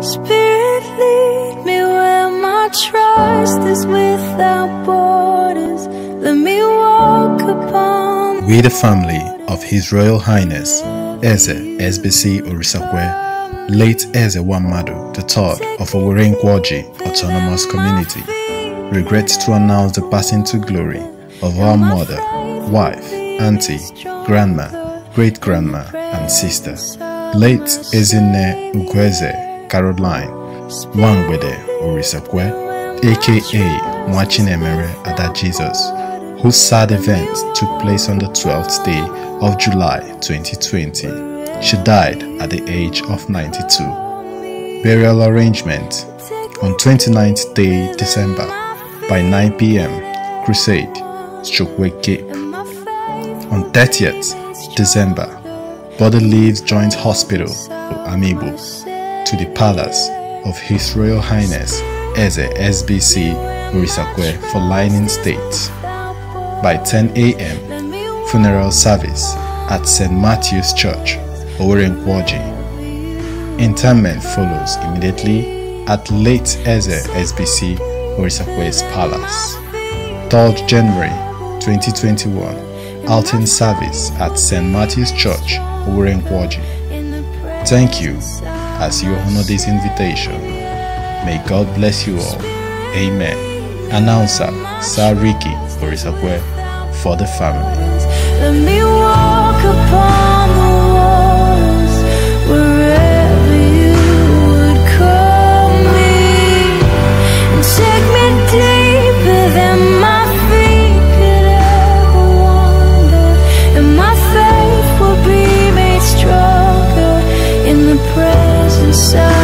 Spirit, lead me where my trust is without borders. Let me walk upon. We, the family of His Royal Highness Eze SBC Orisakwe, late Eze Wamadu III of Owerri Nkwoji Autonomous Community, regret to announce the passing to glory of our mother, wife, auntie, grandma, great-grandma, and sister, late Ezine Ugoeze Caroline Wangwede Orisakwe, aka Mwachinemere Ada Jesus, whose sad event took place on the 12th day of July 2020. She died at the age of 92. Burial arrangement on 29th day December by 9 p.m. Crusade, Strokeway Cape. On 30th December, body leaves Joint Hospital, Amaigbo, to the palace of His Royal Highness Eze SBC Orisakwe for lying in state. By 10 a.m., funeral service at St. Matthew's Church, Owerri Nkwoji. Interment follows immediately at late Eze SBC Orisakwe's palace. 3rd January 2021, Alton service at St. Matthew's Church, Owerri Nkwoji. Thank you as you honor this invitation. May God bless you all. Amen. Announcer Sir Ricky Orisakwe for the family. So.